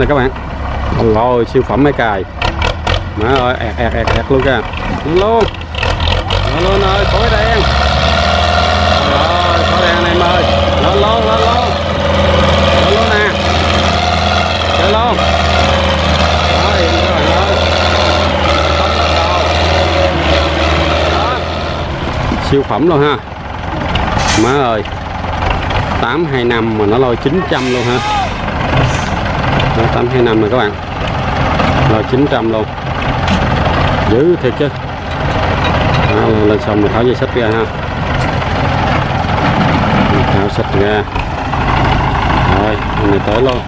này các bạn. Rồi siêu phẩm máy cài. Má ơi, ẹt ẹt ẹt ẹt luôn kìa. Đúng luôn. Nó luôn ơi khói đen rồi khói đen này em ơi lên luôn lên luôn. Lên luôn nè. Chơi luôn. Rồi các bạn ơi Đó. siêu phẩm luôn ha. Má ơi. 825 mà nó lôi 900 luôn ha. 825 nè các bạn. Là 900 luôn. Dữ thiệt chứ. Đó, lên, xong mình tháo dây xích ra ha. Mình tháo xích ra. Rồi con này tới luôn.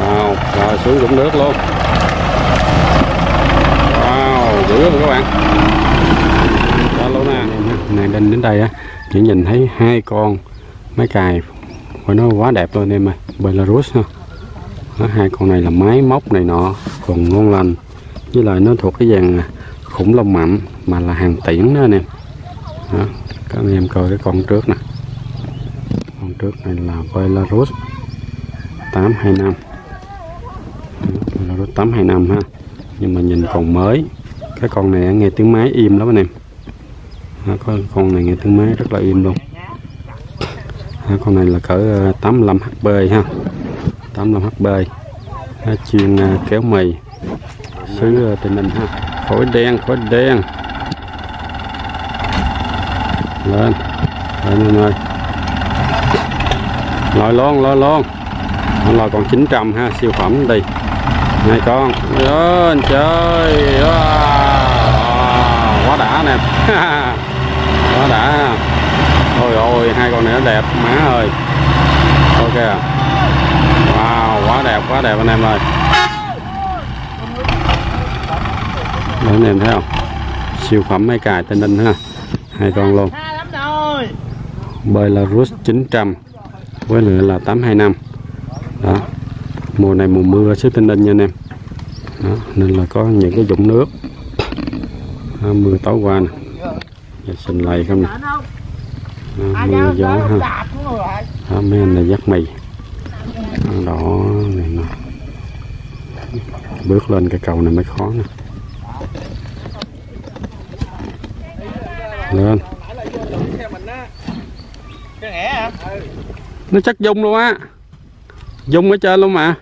Wow rồi xuống cũng nước luôn. Wow dữ luôn các bạn. Đó luôn nè. Này lên đến đây á chỉ nhìn thấy hai con máy cài của nó quá đẹp luôn em ơi. Belarus ha đó, hai con này là máy móc này nọ còn ngon lành. Với lại nó thuộc cái dàn khủng long mạnh mà là hàng tiễn đó anh em. Đó, các anh em coi cái con trước nè. Con trước này là Belarus 825 Belarus 825 ha. Nhưng mà nhìn còn mới. Cái con này nghe tiếng máy im lắm anh em. Đó, có con này nghe tiếng máy rất là im luôn. Đó, con này là cỡ ờ, 85 HP ha. 85HB chuyên à, kéo mì. Xứ à, tình Tây ha. Khối đen khối đen. Lên. Lên anh ơi. Lòi luôn lòi luôn nó lòi còn 900 ha, siêu phẩm đi. Này con. Lên chơi wow. quá đã nè. Quá đã. Ôi ôi, hai con này nó đẹp, má ơi. Ok à đẹp quá đẹp anh em ơi. Đấy, anh em thấy không? Siêu phẩm máy cài tên ninh ha. Hai con luôn. Belarus 900 với lại là 825 đó. Mùa này mùa mưa xứ Tây Ninh nha anh em. Đó, nên là có những cái dụng nước. Đó, mưa tối qua nè. Xình lầy không nè. Đó, mưa gió ha. đó, mấy anh này dắt mì đó, đỏ này nè bước lên cái cầu này mới khó nè lên. Nó chắc dung luôn á. Dung ở trên luôn mà.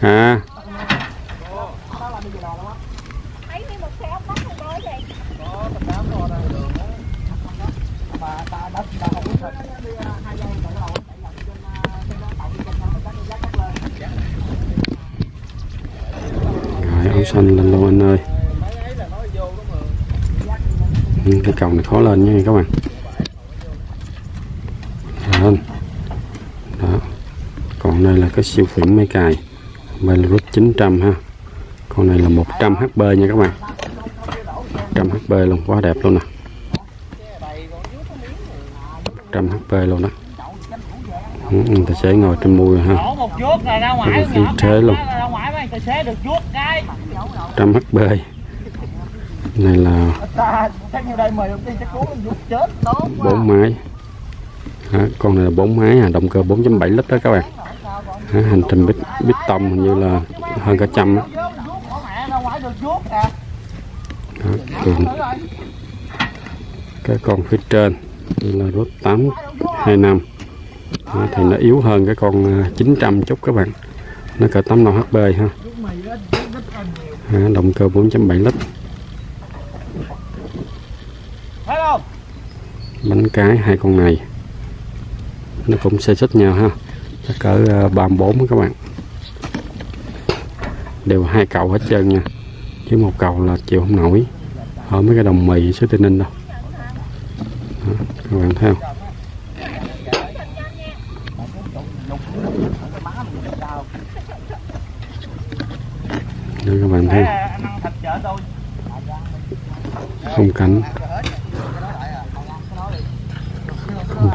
À rồi ống xanh lên luôn anh ơi. Ừ, cái cầu này khó lên nha các bạn. Lên. Đó. Còn đây là cái siêu phẩm máy cài Belarus 900 ha. Con này là 100 HP nha các bạn. 100 HP luôn quá đẹp luôn nè. 100 HP luôn đó ừ, ta sẽ ngồi trên mui ha. Khí thế luôn. ra ngoài mấy tài xế được chuốt cái 100 HP này là bốn máy. Đó, con này là bốn máy à, động cơ 4.7 lít đó các bạn. Đó, hành trình bít bít tông hình như là hơn cả trăm còn cái con phía trên là rốt 825 Đó, thì nó yếu hơn cái con à, 900 chút các bạn. Nó cỡ 85 HP ha. Đó, động cơ 4.7 lít. Bánh cái hai con này. Nó cũng xe xích nhau ha. Chắc cỡ à, 34 á các bạn. Đều hai cầu hết trơn nha. Chứ một cầu là chịu không nổi. Ở mấy cái đồng mì xứ tây ninh đâu. Đó, các bạn thấy không Đây các bạn thấy. Không cánh không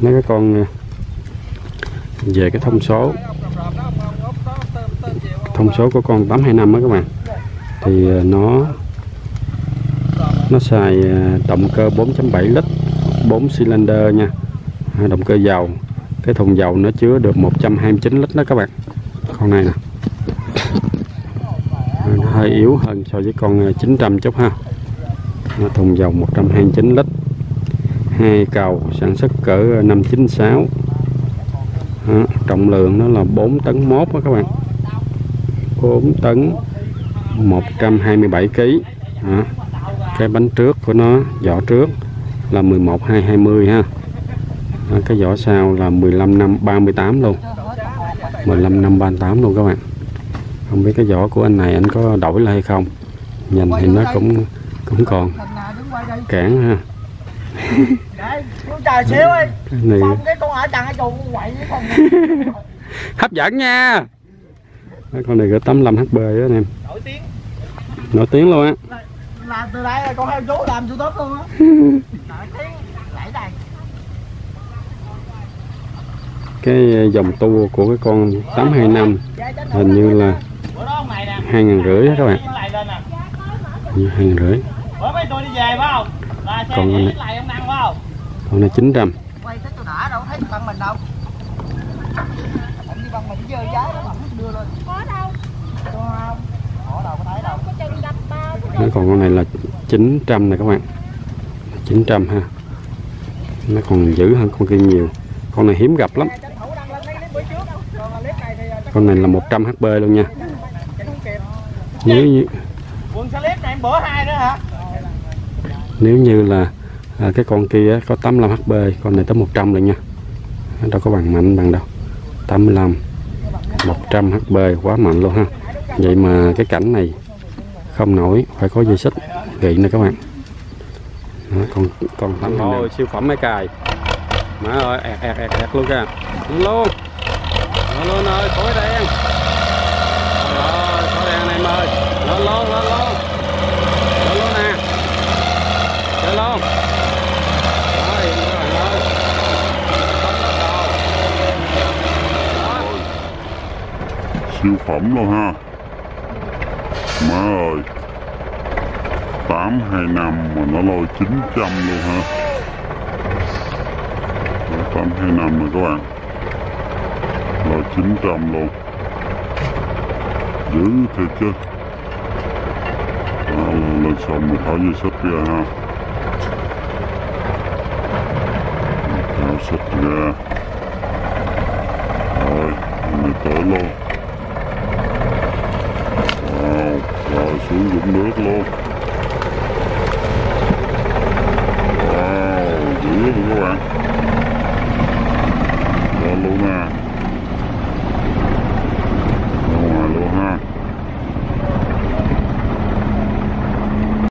mấy cái con à, về cái thông số. Thông số của con 825 đó các bạn. Thì à, nó nó xài à, động cơ 4.7 lít. 4 cylinder nha. Động cơ dầu. Cái thùng dầu nó chứa được 129 lít đó các bạn. Con này nè. Nó hơi yếu hơn so với con ờ, 900 chút ha. Nó thùng dầu 129 lít. Hai cầu sản xuất cỡ ờ, 596 đó, trọng lượng nó là 4 tấn mốt đó các bạn. 4 tấn 127 kg đó. cái bánh trước của nó vỏ trước là 11 220 ha. Đó, cái vỏ sau là 15 năm 38 luôn. 15 năm 38 luôn các bạn. Không biết cái vỏ của anh này anh có đổi lại hay không. Nhìn thì nó cũng cũng còn cản ha. Đấy, xíu này hấp dẫn nha. Con này cỡ 85 hb đó anh em. Nổi tiếng. nổi tiếng luôn á Là từ đây là con theo chú làm tốt luôn á. Cái dòng tua của cái con 825 hình như là hai ngàn rưỡi đó các bạn. Lên hai ngàn rưỡi. Còn cái này con này 900 Quay tới tôi đã đâu bao còn con này là 900 này các bạn. 900 ha. Nó còn dữ hơn con kia nhiều. Con này hiếm gặp lắm. Con này là 100 HP luôn nha. Nếu như nếu như là à, cái con kia có 85 HP con này tới 100 rồi nha. Đâu có bằng mạnh bằng đâu. 85 100 HP quá mạnh luôn ha. Vậy mà cái cảnh này không nổi phải có dây xích gậy nè các bạn. Đó, con con tám thôi siêu phẩm máy cài. Má ơi ẹt ẹt ẹt ẹt luôn kìa. Đúng luôn. Nó luôn ơi khối đen. Rồi khối đen này em ơi. Lên luôn lên luôn. Lên luôn nè. Lên luôn. Rồi. Siêu phẩm luôn ha má ơi. 825 mà nó lôi 900 luôn hả? 825 rồi các bạn. Lôi 900 luôn. Dữ thiệt chứ. Đó, lên xong mình tháo dây xích ra ha. Tháo xích ra. Rồi mình tới luôn. Wow, rồi xuống dũng nước luôn